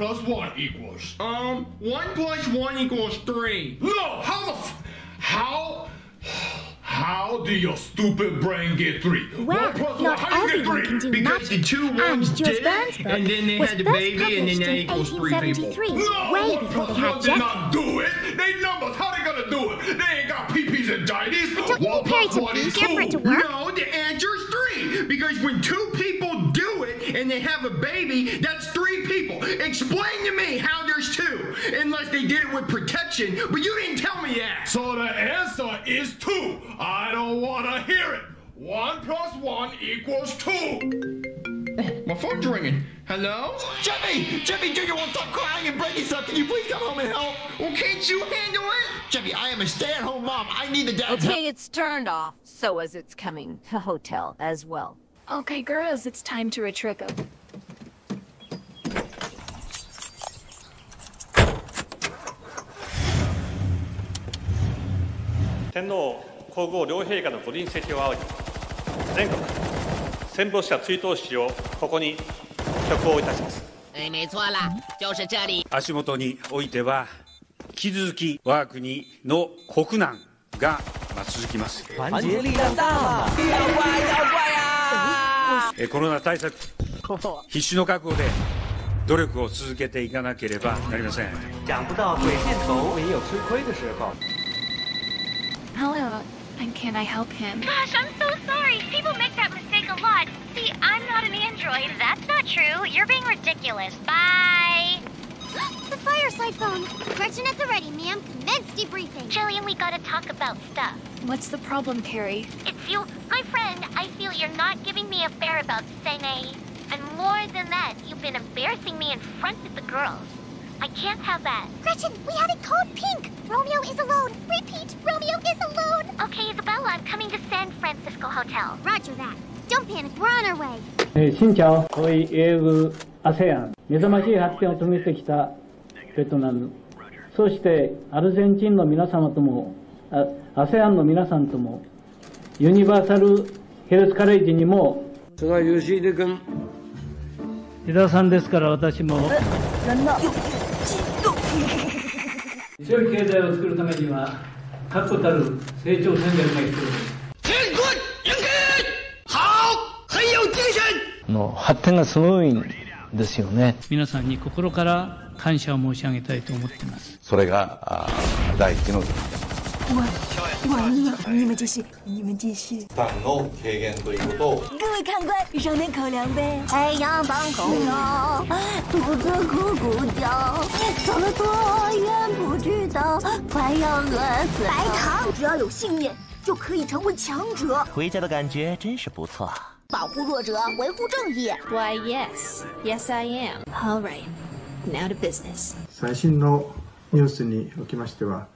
plus 1 equals? Um, 1 plus 1 equals 3. No! How the f- How? How do your stupid brain get 3? Well, One plus one, not how you get everyone three? can do Because magic. the two and did it, and then they had the baby, and then published that equals three people. No, way one before they had one did not do it. They numbers. How they gonna do it? They ain't got PPs and diaties. don't you One need Perry to one be is for it two. to work? No, the answer's three. Because when two people do it and they have a baby, that's three people. Explain to me how there's two, unless they did it with protection. But you didn't tell me that. So the answer is two. I don't wanna hear it. One plus one equals two. Oh, My phone's ringing. Hello? Jeffy! Jeffy Jr. won't stop crying and breaking stuff. Can you please come home and help? Well, can't you handle it? Jeffy, I am a stay-at-home mom. I need the dad's help. Okay, it's turned off. So as it's coming to hotel as well. Okay, girls, it's time to retrick 'em. 天皇皇后両陛下のご臨席を仰ぎ全国戦没者追悼式をここに挙行いたします哎，没错啦，就是这里。足元においては引き続き我が国の国難がまあ続きますコロナ対策必死の覚悟で努力を続けていかなければなりません想不到鬼见头也有吃亏的时候。Hello, and can I help him? Gosh, I'm so sorry. People make that mistake a lot. See, I'm not an android. That's not true. You're being ridiculous. Bye. the fireside phone. Gretchen at the ready, ma'am. Commence debriefing. Jillian, we gotta talk about stuff. What's the problem, Carrie? It's you, my friend. I feel you're not giving me a fair about Sene. And more than that, you've been embarrassing me in front of the girls. I can't have that. Gretchen, we had it code pink. Romeo is alone. Repeat, Romeo is alone. Okay, Isabella, I'm coming to San Francisco Hotel. Roger that. Don't panic, we're on our way. えー、新茶遠い英語 ASEAN 目覚ましい発展を遂げてきたベトナムそしてアルゼンチンの皆様ともあ ASEAN の皆さんともユニバーサルヘルスカレッジにも菅義偉君。井田さんですから私も。強い経済を作るためには確固たる成長戦略が必要ですの発展がすごいんですよね。皆さんに心から感謝を申し上げたいと思っています。それがあ第一の完了，你们继续，你们继续。負担の軽減ということを各位看官，让点口粮呗。太阳放空了，肚子咕咕叫，走了多远不知道，快要饿死了。白糖，只要有信念，就可以成为强者。回家的感觉真是不错。保护弱者，维护正义。 Why, yes. Yes, I am. All right. Now to business. 最新のニュースにおきましては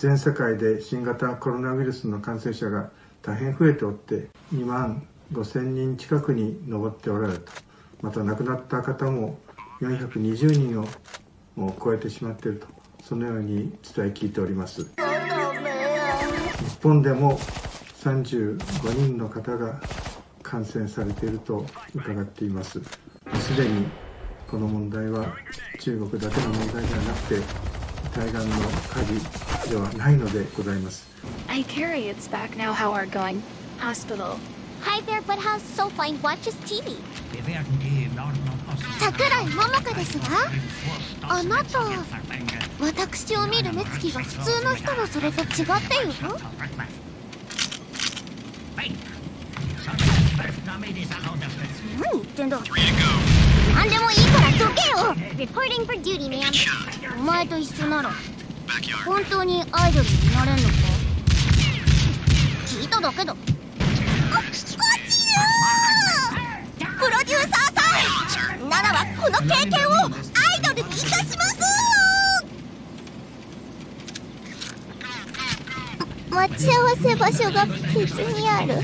全世界で新型コロナウイルスの感染者が大変増えておって2万5000人近くに上っておられるとまた亡くなった方も420人を超えてしまっているとそのように伝え聞いております。日本でも35人の方が感染されていると伺っています。すでにこの問題は中国だけの問題ではなくて対岸の火事ではないのでございます Hey, Carrie, it's back now. How are going? Hospital. Hi there, but how's Soulfine watches TV? 桜井桃香ですがあなた私を見る目つきが普通の人のそれと違っている何言ってんだ何でもいいからどけよ。Reporting for duty, ma'am. お前と一緒なら本当にアイドルになれんのか？聞いただけだ。プロデューサーさん！ならばこの経験をアイドルに生かします！待ち合わせ場所が別にある。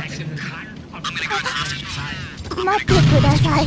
待ってください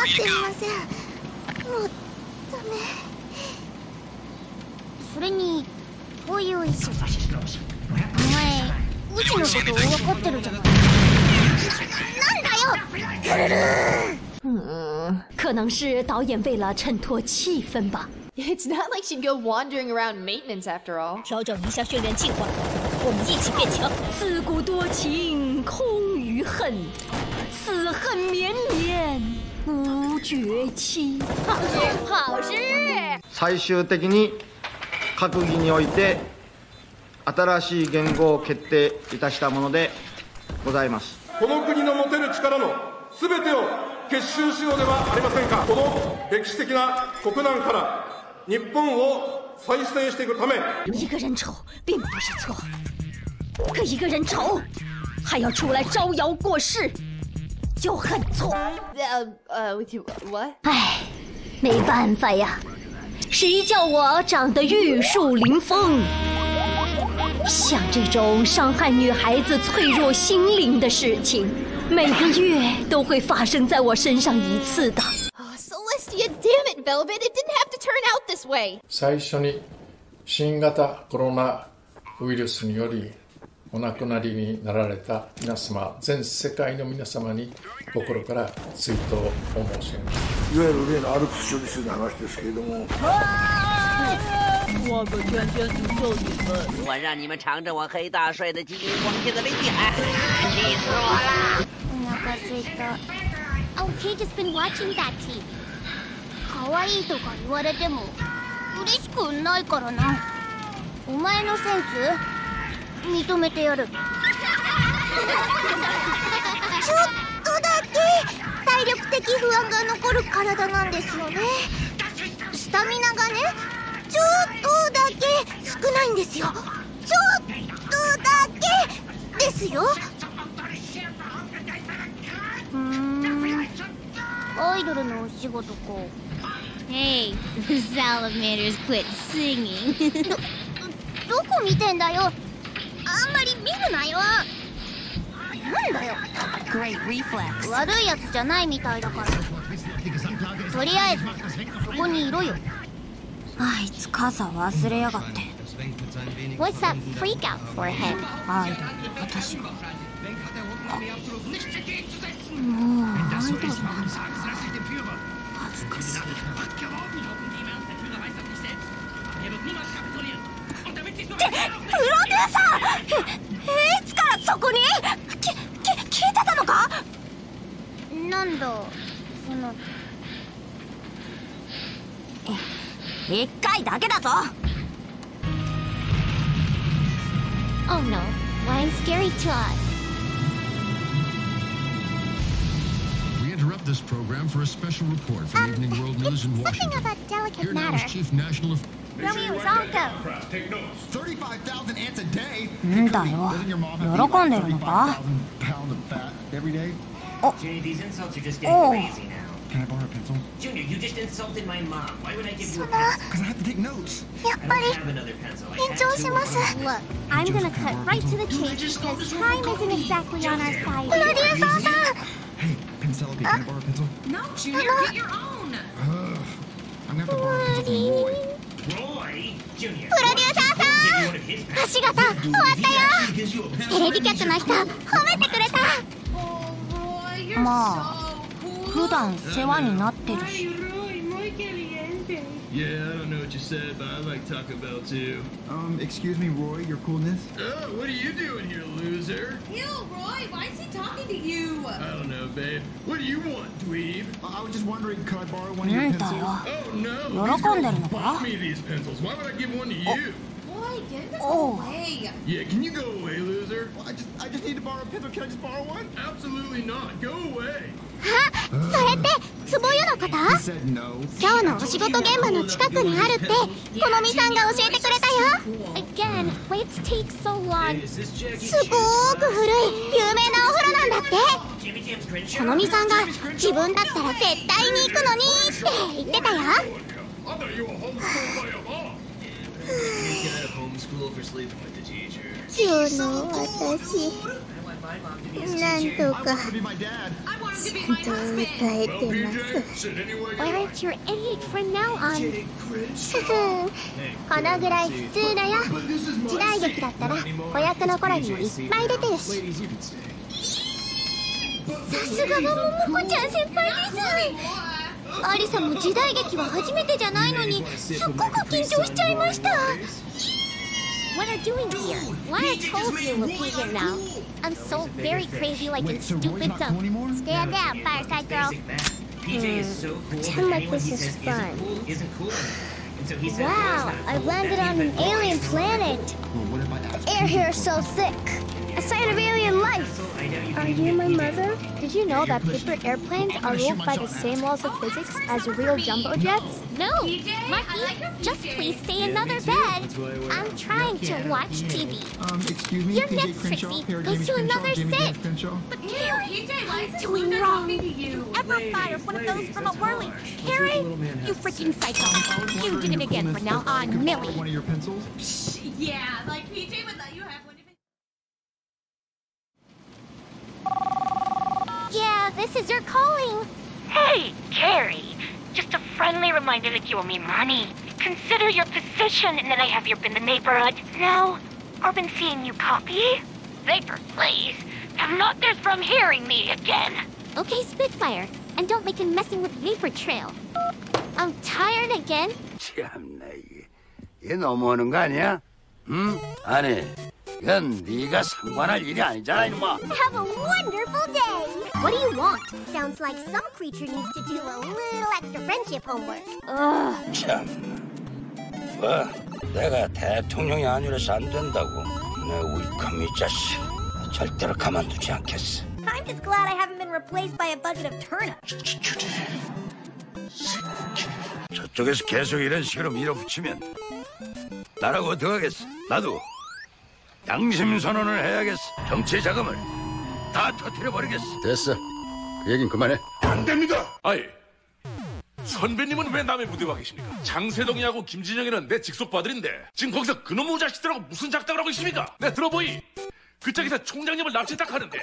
あ待っていませんもうダメそれにこういう衣装お前うちのこと分かってるじゃないなんだよ嗯，可能是导演为了衬托气氛吧。 It's not like she'd go wandering around maintenance after all. 调整一下训练计划，我们一起变强。自古多情空余恨，此恨绵绵 无绝期。好事，好事！最終的に閣議において新しい言語を決定いたしたものでございますこの国の持てる力の全てを結集しようではありませんかこの歴史的な国難から日本を再生していくため一个人丑并不是错，可一个人丑还要出来招摇过市， 就很错。 Uh, uh, with you, what? 唉，没办法呀，谁叫我长得玉树临风？像这种伤害女孩子脆弱心灵的事情，每个月都会发生在我身上一次的。 Oh, Celestia, damn it, Velvet! It didn't have to turn out this way. 最初に新型コロナウイルスにより お亡くなりになられた皆様全世界の皆様に心から追悼を申し上げますいわゆる例のアルプス処理水の話ですけれども我可全权诅咒你们！我让你们尝尝我黑大帅的金银光线的厉害，气死我了！お腹すいた Oh, he just been watching that TV 可愛いとか言われても嬉しくないからなお前のセンス？認めてやる。ちょっとだけ体力的不安が残る体なんですよね。スタミナがねちょっとだけ少ないんですよ。ちょっとだけですよ。うーん。アイドルのお仕事か。Hey, the salamanders quit singing. どこ見てんだよまり見るなよ。なんだよ.悪いやつじゃないみたいだから。とりあえずそこにいろよ。あいつ傘忘れやがって。What's that freak out for him? アイドル私がもうアイドルなんだ恥ずかしい。ってプロデューサーえいつからそこにきき聞いてたのかなんだその一回だけだぞ Oh no, why I'm scary to us We interrupt this program for a special report from Evening World News in Something Washington. about delicate Here now is matter Chief National んだよ。喜んでるのか？おそんやっぱり緊張しますプロデューサーさ,プロデューサーさん足型終わったよ。テレビ局の人褒めてくれた。まあ普段世話になってるし you said, but I like Taco Bell too. Um, excuse me, Roy, your coolness? Oh, what are you doing here, loser? Ew, Roy, why is he talking to you? I don't know, babe. What do you want, dweeb? Uh, I was just wondering, could I borrow one of your pencils? Oh, no. These girls me these pencils. Why would I give one to you? Get this Oh. away. Yeah, can you go away, loser? Well, I just, I just need to borrow a pencil. Can I just borrow one? Absolutely not. Go away. あそれって壺湯の方.今日のお仕事現場の近くにあるってこのみさんが教えてくれたよ Again, it takes so long すごーく古い有名なお風呂なんだって?このみさんが自分だったら絶対に行くのにって言ってたよ今日の私なんとかちゃんとえてます。このぐらい普通だよ。時代劇だったら子役の頃にもいっぱい出てるし。さすがは桃子ちゃん先輩です。アリサも時代劇は初めてじゃないのにすっごく緊張しちゃいました。What are you doing here? Why I told you we'll be here now. I'm so very crazy like in stupid zone. Stand down, fireside girl. PJ is hmm. so cool. Pretend like Anyone this he is says fun. isn't cool isn't cool. So Wow, first, I landed on an alien planet. Air here is so thick. You my mother? Did you know that paper airplanes are ruled by the same laws of physics as real jumbo jets? No, Marky, just please stay in another bed. I'm trying to watch TV. Um, excuse me, Your PJ next Crenshaw, Trixie Harry goes to another Jimmy sit. But Carrie, what am doing wrong? Ever fired one of those from a whirly? Harry, you freaking psycho. You did it again from now on, Millie. One of your pencils? Yeah, like PJ would let you have one of his. Yeah, this is your calling. Hey, Carrie. Just a friendly reminder that you owe me money. Consider your position and then I have you up in the neighborhood. Now, Urban seeing you copy? Vapor, please. Have not this from hearing me again. Okay, Spitfire. And don't make him messing with Vapor Trail. I'm tired again. 참나 이게 이게 너무하는 거 아니야? 응? 아니 이건 네가 상관할 일이 아니잖아 이놈아 Have a wonderful day. What do you want? Sounds like some creature needs to do a little extra friendship homework. Ugh. 참 뭐? 내가 대통령이 아니라서 안 된다고 내 위컴 이 자식 절대로 가만두지 않겠어 I'm just glad I haven't been replaced by a bucket of turnips. 저쪽에서 계속 이런 식으로 밀어붙이면 나라고 어떡하겠어 나도 양심 선언을 해야겠어 정치 자금을 다 터뜨려버리겠어 됐어 그 얘긴 그만해 안 됩니다. 아이, 선배님은 왜 남의 무대 와 계십니까? 장세동이하고 김진영이는 내 직속바들인데 지금 거기서 그놈의 자식들하고 무슨 작당을 하고 있습니까? 내 들어보이. 그쪽에서 총장님을 납치 딱 하는데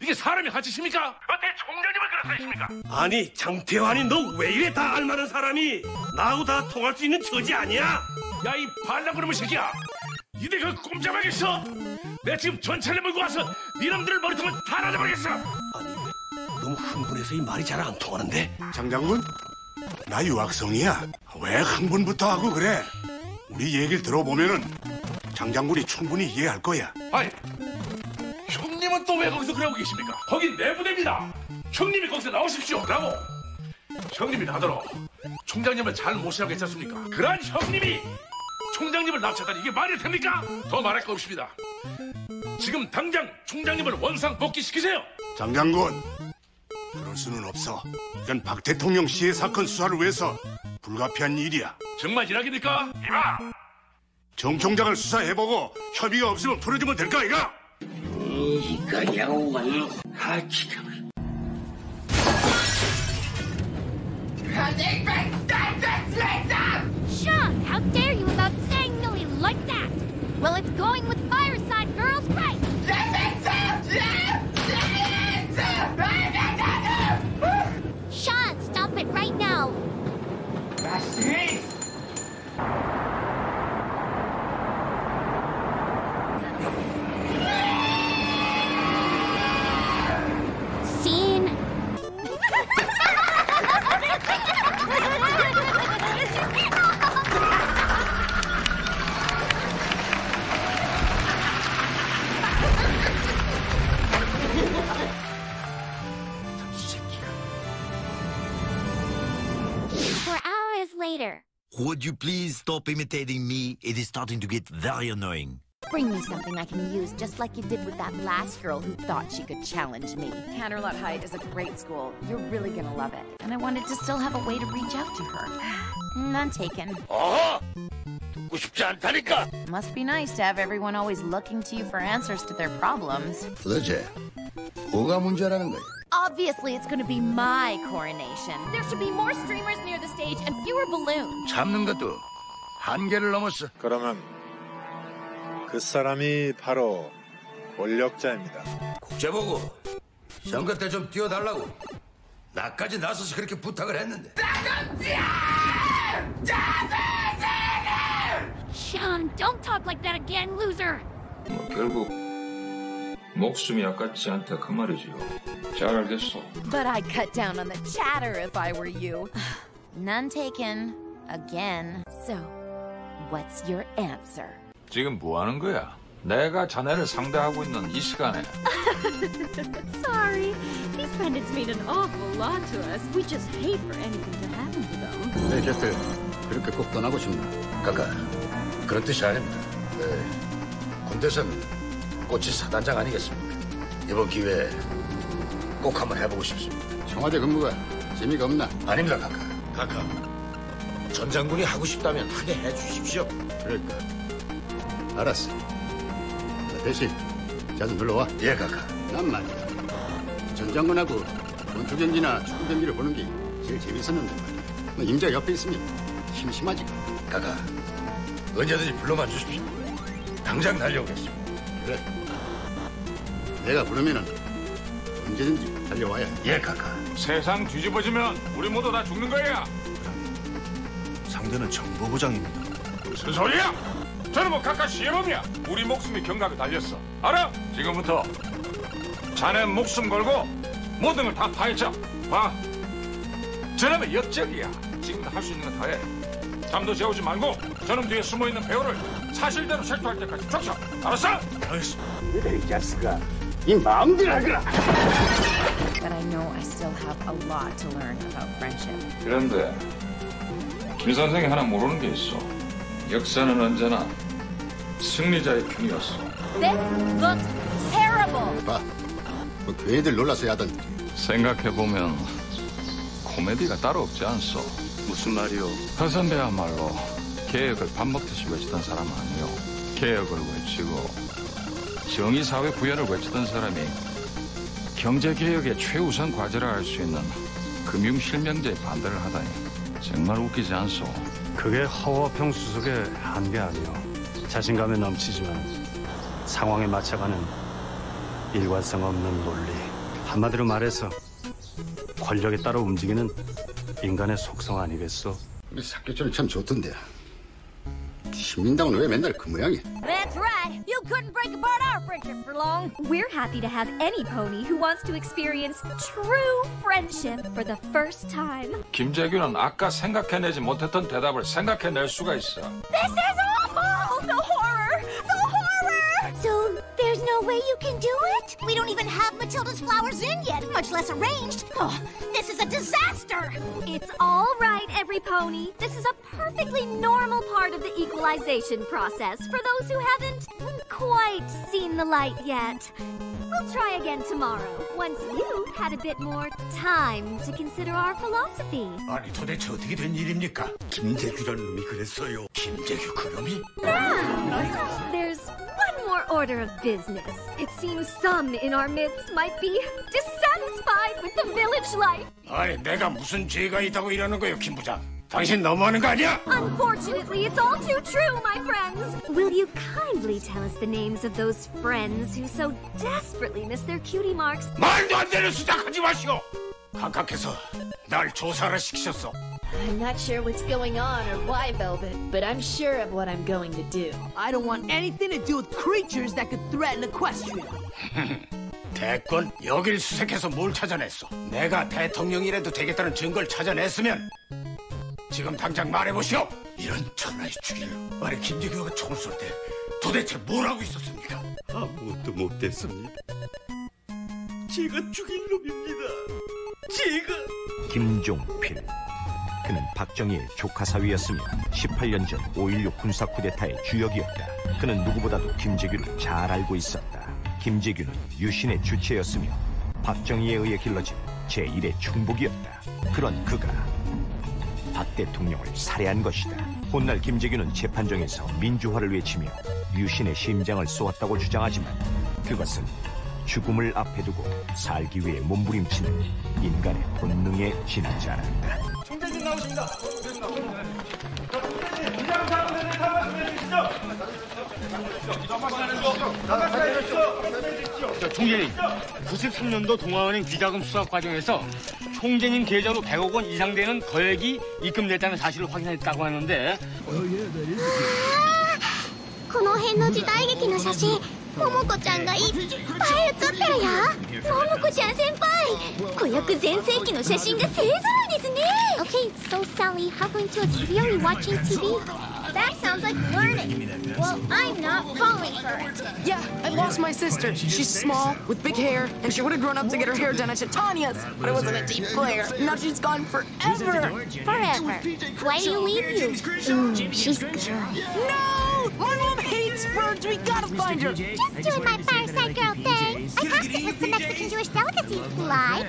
이게 사람이 같이십니까? 어떻게 총장님을 그렇게 하십니까? 아니 장태환이 너 왜 이래 다 알만한 사람이 나하고 다 통할 수 있는 처지 아니야? 야 이 반란그놈의 새끼야! 그 꼼짝하겠어? 내가 지금 전차를 몰고 와서 니놈들을 머리통을 다 날려버리겠어! 너무 흥분해서 이 말이 잘 안 통하는데 장장군? 나 유학생이야. 왜 흥분부터 하고 그래? 우리 얘기를 들어보면은 장장군이 충분히 이해할 거야. 아이, 형님은 또 왜 거기서 그러고 계십니까? 거긴 내 부대입니다. 형님이 거기서 나오십시오. 라고. 형님이 나더러 총장님을 잘 모시라고 했지 않습니까? 그런 형님이 총장님을 납치하다니 이게 말이 됩니까? 더 말할 거 없습니다. 지금 당장 총장님을 원상 복귀시키세요. 장장군, 그럴 수는 없어. 이건 박 대통령 시해 사건 수사를 위해서 불가피한 일이야. 정말 일하겠니까? 이봐! 정 총장을 수사해보고 협의가 없으면 풀어주면 될까, 이가? 이거 양반 아 기가 Sean, later. Would you please stop imitating me? It is starting to get very annoying. Bring me something I can use, just like you did with that last girl who thought she could challenge me. Canterlot High is a great school. You're really gonna love it. And I wanted to still have a way to reach out to her. None taken. 어허! 듣고 싶지 않다니까! Must be nice to have everyone always looking to you for answers to their problems. 도대체 뭐가 문제라는 거야? Obviously, it's going to be my coronation. There should be more streamers near the stage and fewer balloons. 참는 것도 한계를 넘었어. 그러면 그 사람이 바로 권력자입니다. 국제보고 선거 때 좀 뛰어달라고 나까지 나서서 그렇게 부탁을 했는데 Sean, don't talk like that again, loser. 뭐 결국 목숨이 아깝지 않다 그 말이지요. 잘 알겠어. But I'd cut down on the chatter if I were you. None taken. Again. So, what's your answer? 지금 뭐 하는 거야? 내가 자네를 상대하고 있는 이 시간에 Sorry. These bandits mean an awful lot to us. We just hate for anything to happen to them. 내 곁을 그렇게 꼭 떠나고 싶나? 가까 그런 뜻이 아닙니다. 네, 군대선 꽃이 사단장 아니겠습니까? 이번 기회에 꼭 한번 해보고 싶습니다. 청와대 근무가 재미가 없나? 아닙니다, 가까. 가까. 전 장군이 하고 싶다면 하게 해주십시오. 그럴까? 알았어. 나 대신 자주 놀러와. 예, 가까. 난 말이야. 전 장군하고 권투 경기나 축구 경기를 보는 게 제일 재밌었는데 말이야. 너 임자 옆에 있으면 심심하지. 가까. 언제든지 불러만 주십시오. 당장 달려오겠습니다. 그래. 내가 부르면은 언제든지 달려와야. 예, 가까. 세상 뒤집어지면 우리 모두 다 죽는 거야. 상대는 정보부장입니다. 무슨 소리야? 저는 뭐 각각 시범이야. 우리 목숨이 경각에 달렸어. 알아? 지금부터 자네 목숨 걸고 모든 걸 다 파헤쳐. 봐. 저놈의 역적이야. 지금부터 할 수 있는 건 다 해. 잠도 재우지 말고 저놈 뒤에 숨어있는 배우를 사실대로 실토할 때까지 쫓아. 알았어? 알겠습니다. 이 자식아, 이 마음대로 하거라. But I know I still have a lot to learn about friendship. 그런데 김 선생이 하나 모르는 게 있어. 역사는 언제나 승리자의 편이었어. This looks terrible! 봐, 뭐그 애들 놀라서 하던지. 생각해 보면 코미디가 따로 없지 않소. 무슨 말이오? 현 선배야말로 개혁을 밥 먹듯이 외치던 사람 아니요. 개혁을 외치고 정의사회 구현을 외치던 사람이 경제개혁의 최우선 과제라 할 수 있는 금융실명제에 반대를 하다니 정말 웃기지 않소. 그게 허워평 수석의 한계 아니요. 자신감에 넘치지만 상황에 맞춰가는 일관성 없는 논리. 한마디로 말해서 권력에 따라 움직이는 인간의 속성 아니겠소? 우리 사교처럼 참 좋던데. 신민당은 왜 맨날 그 모양이야? That's right. You couldn't break apart our friendship for long. We're happy to have any pony who wants to experience true friendship for the first time. 김재규는 아까 생각해내지 못했던 대답을 생각해낼 수가 있어. This is awful! The horror! The horror! So, there's no way you can do it? We don't even have Matilda's flowers in yet, much less arranged. Oh, this is a disaster! It's all right, every pony. This is a perfectly normal part of the equalization process for those who haven't quite seen the light yet. We'll try again tomorrow, once you've had a bit more time to consider our philosophy. 아니 도대체 어떻게 된 일입니까? 김재규라는 놈이 그랬어요. 김재규 그놈이? Ah, there's one more order of business. It seems some in our midst might be dissatisfied with the village life. 아니 내가 무슨 죄가 있다고 이러는 거예요, 김 부장? 당신 너무하는 거 아니야? Unfortunately, it's all too true, my friends. Will you kindly tell us the names of those friends who so desperately miss their cutie marks? 말도 안 되는 수작하지 마시오. 각각해서 날 조사를 시키셨어. I'm not sure what's going on or why, Velvet, but I'm sure of what I'm going to do. I don't want anything to do with creatures that could threaten Equestria. 대권 여길 수색해서 뭘 찾아냈어? 내가 대통령이라도 되겠다는 증거를 찾아냈으면 지금 당장 말해보시오. 이런 천하의 죽일로. 아니 김재규가 총을 쏠 때 도대체 뭘 하고 있었습니까? 아무것도 못했습니다. 제가 죽일 놈입니다. 제가. 김종필. 그는 박정희의 조카 사위였으며 18년 전 5.16 군사 쿠데타의 주역이었다. 그는 누구보다도 김재규를 잘 알고 있었다. 김재규는 유신의 주체였으며 박정희에 의해 길러진 제1의 충복이었다. 그런 그가 박 대통령을 살해한 것이다. 훗날 김재규는 재판정에서 민주화를 외치며 유신의 심장을 쏘았다고 주장하지만 그것은 죽음을 앞에 두고 살기 위해 몸부림치는 인간의 본능에 지나지 않았다. 총장님 나오십니다. 저 총재님, 93년도 동아은행 비자금 수사 과정에서 총재님 계좌로 100억 원 이상 되는 거액이 입금됐다는 사실을 확인했다고 하는데 この辺の時代劇の写真桃子ちゃんがいっぱい写ってるよ桃子ちゃん先輩 子役全盛期の写真が勢ぞろいですね Okay, so Sally, how going to it's really watching TV? That sounds like learning. Well, I'm not falling for it. Yeah, I lost my sister. She's small, with big hair, and she would have grown up to get her hair done at Titania's, but it wasn't a deep player. Now she's gone forever. Forever. Why do you leave you? Mm, she's good. No! My mom hates birds. We gotta find her. Just doing my fireside girl thing. I passed it with some Mexican Jewish delicacies, like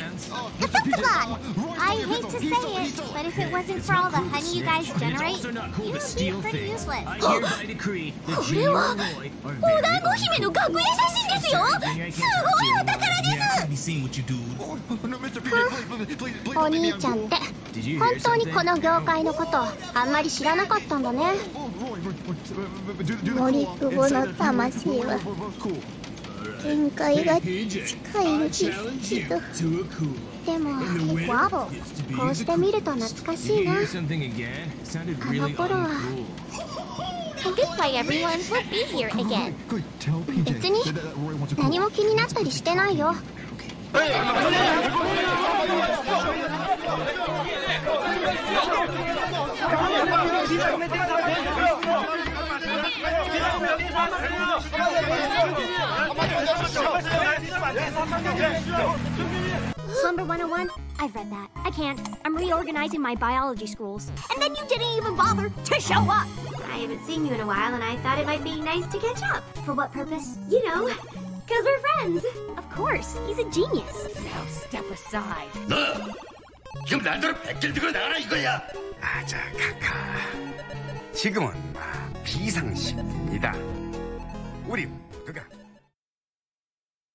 Kafiltagon. I hate to say it, but if it wasn't for all the honey you guys generate, you would be pretty useless. これはお団子姫の学園写真ですよすごいお宝ですお兄ちゃんって 本当にこの業界のことあんまり知らなかったんだね。森久保の魂は限界が近いんですけどでもワボこうして見ると懐かしいな。あの頃は Goodbye everyone, we'll be here again. 別に何も気になったりしてないよ Slumber 101? I've read that. I can't. I'm reorganizing my biology schools. And then you didn't even bother to show up! I haven't seen you in a while, and I thought it might be nice to catch up. For what purpose? You know, because we're friends. Of course, he's a genius. Now step aside. 너 지금 나더러 백길 들고 나가라 이거야. 아자 카카 지금은 막 비상시입니다 What do you